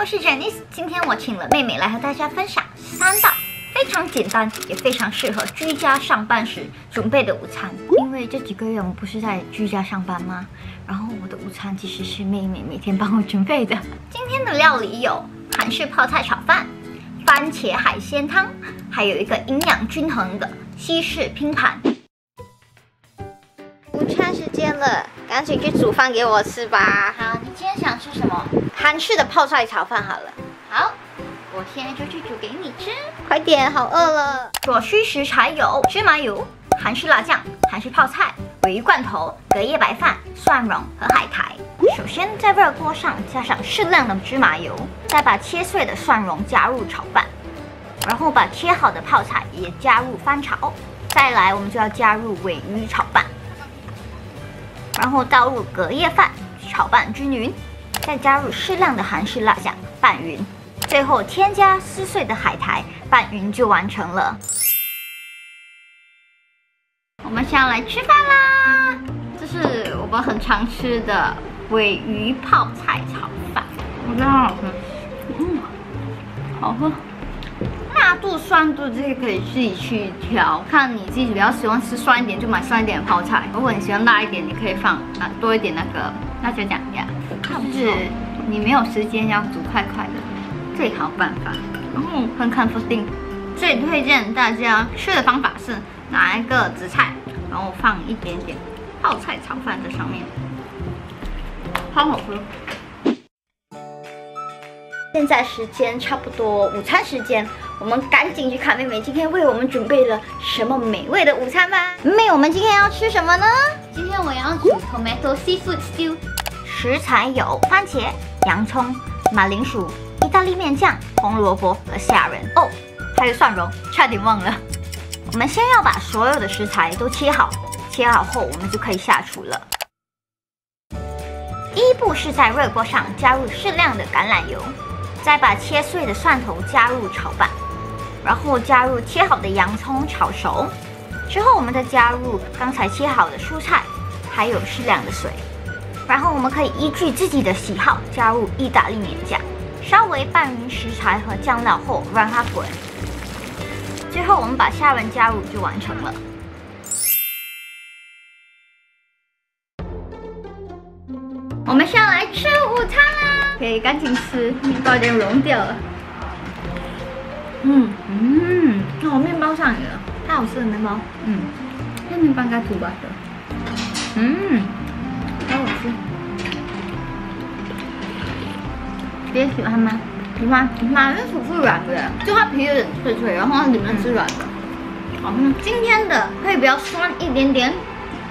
我是 Janice，今天我请了妹妹来和大家分享三道非常简单也非常适合居家上班时准备的午餐。因为这几个月我们不是在居家上班吗？然后我的午餐其实是妹妹每天帮我准备的。今天的料理有韩式泡菜炒饭、番茄海鲜汤，还有一个营养均衡的西式拼盘。午餐时间了，赶紧去煮饭给我吃吧。好，你今天想吃什么？韩式的泡菜炒饭好了。好，我现在就去煮给你吃。快点，好饿了。所需食材有芝麻油、韩式辣酱、韩式泡菜、鲔鱼罐头、隔夜白饭、蒜蓉和海苔。首先在热锅上加上适量的芝麻油，再把切碎的蒜蓉加入炒饭，然后把切好的泡菜也加入翻炒。再来，我们就要加入鲔鱼炒饭。然后倒入隔夜饭，炒拌均匀，再加入适量的韩式辣酱拌匀，最后添加撕碎的海苔拌匀就完成了。我们现在来吃饭啦！这是我们很常吃的尾鱼泡菜炒饭，我觉得好好吃，嗯，好喝。辣度、酸度这些可以自己去调，看你自己比较喜欢吃酸一点，就买酸一点的泡菜；如果你喜欢辣一点，你可以放啊多一点那个辣椒酱呀。就是你没有时间要煮快快的最好办法。然后很 comforting，最推荐大家吃的方法是拿一个紫菜，然后放一点点泡菜炒饭在上面，好好喝。现在时间差不多午餐时间，我们赶紧去看妹妹今天为我们准备了什么美味的午餐吧。妹妹，我们今天要吃什么呢？今天我要煮 tomato seafood stew。食材有番茄、洋葱、马铃薯、意大利面酱、红萝卜和虾仁哦，还有蒜蓉，差点忘了。我们先要把所有的食材都切好，切好后我们就可以下厨了。第一步是在热锅上加入适量的橄榄油。再把切碎的蒜头加入炒拌，然后加入切好的洋葱炒熟，之后我们再加入刚才切好的蔬菜，还有适量的水，然后我们可以依据自己的喜好加入意大利面酱，稍微拌匀食材和酱料后让它滚，最后我们把虾仁加入就完成了。我们现在来吃午餐啦！可以赶紧吃，面包有点融掉了。嗯嗯，哦，面包上瘾了，太好吃了面包。嗯，这面包应该土吧的。嗯，别喜欢吗？喜欢。马铃薯是软的，就它皮有点脆脆，然后它里面是软的。好，今天的会比较酸一点点，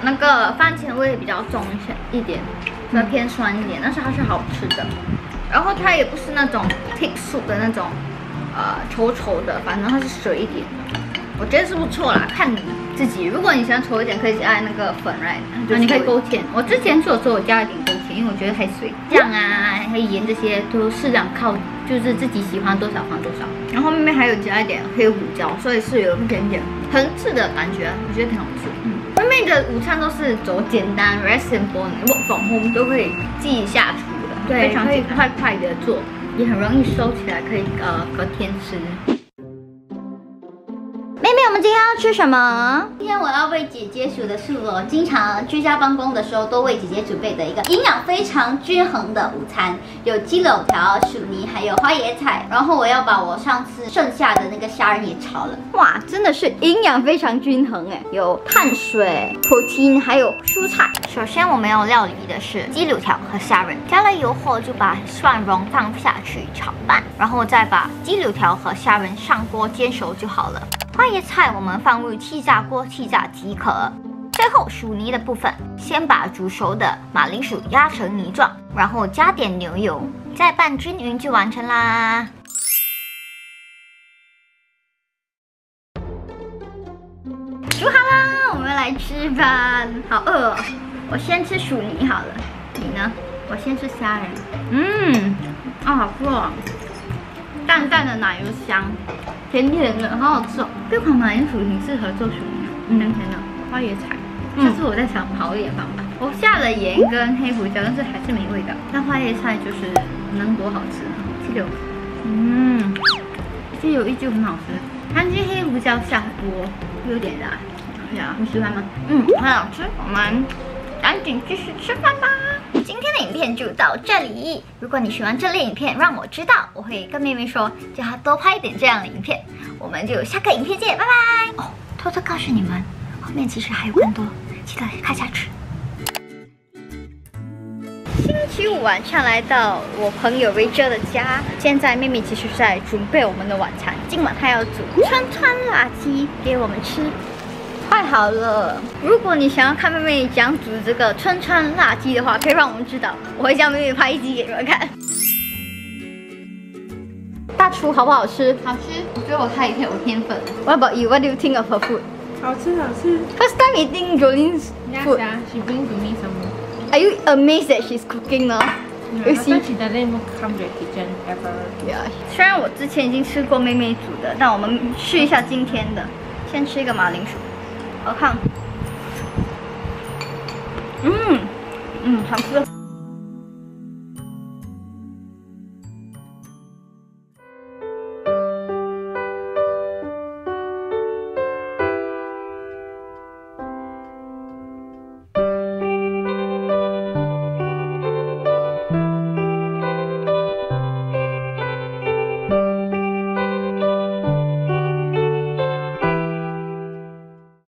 那个番茄味比较重一些一点。它偏酸一点，但是它是好吃的。然后它也不是那种 thick soup 的那种，呃，稠稠的，反正它是水一点。我觉得是不错啦，看你自己。如果你喜欢稠一点，可以加那个粉，right？就你可以勾芡。我之前做的时候我加一点勾芡，因为我觉得太水。酱啊，还有盐这些都适量靠，就是自己喜欢多少放多少。然后后面还有加一点黑胡椒，所以是有一点点层次的感觉，我觉得挺好吃。嗯。妹妹的午餐都是走简单，rest and bone，我仿佛都可以自己下厨的，对，非常快快的做，也很容易收起来，可以呃隔天吃。要吃什么？今天我要为姐姐煮的是我经常居家办公的时候都为姐姐准备的一个营养非常均衡的午餐，有鸡柳条、薯泥，还有花椰菜。然后我要把我上次剩下的那个虾仁也炒了。哇，真的是营养非常均衡哎，有碳水、protein，还有蔬菜。首先我们要料理的是鸡柳条和虾仁，加了油后就把蒜蓉放下去炒拌，然后再把鸡柳条和虾仁上锅煎熟就好了。花椰菜我们放入气炸锅气炸即可。最后薯泥的部分，先把煮熟的马铃薯压成泥状，然后加点牛油，再拌均匀就完成啦。煮好啦，我们来吃吧。好饿，我先吃薯泥好了。你呢？我先吃虾仁。嗯，啊，好饿。淡淡的奶油香，甜甜的，好好吃哦。这款马铃薯挺适合做薯泥，甜，甜的花椰菜。这次我在想跑一点放吧。我下了盐跟黑胡椒，但是还是没味道。但花椰菜就是能多好吃，这个久。嗯，这有一句很好吃，韩鸡黑胡椒下很多，有点辣。呀，你喜欢吗？嗯，很好吃。我们赶紧继续吃饭吧。今天的影片就到这里。如果你喜欢这类影片，让我知道，我会跟妹妹说，叫她多拍一点这样的影片。我们就下个影片见，拜拜。哦，偷偷告诉你们，后面其实还有更多，记得看下去。星期五晚上来到我朋友 Rachel 的家，现在妹妹其实在准备我们的晚餐。今晚她要煮川川辣鸡给我们吃，快好了。如果你想要看妹妹讲煮这个川川辣鸡的话，可以让我们知道，我会叫妹妹拍一集给你们看。大厨好不好吃？好吃，我觉得我太有天分了。What about you? What do you think of her food? 好吃好吃。First time eating Jolene's food. yeah, she brings to me some. Are you amazed that she's cooking now? You see? she doesn't even come to the kitchen ever. Yeah. 虽然我之前已经吃过妹妹煮的，但我们试一下今天的。先吃一个马铃薯，好看。嗯嗯，好吃。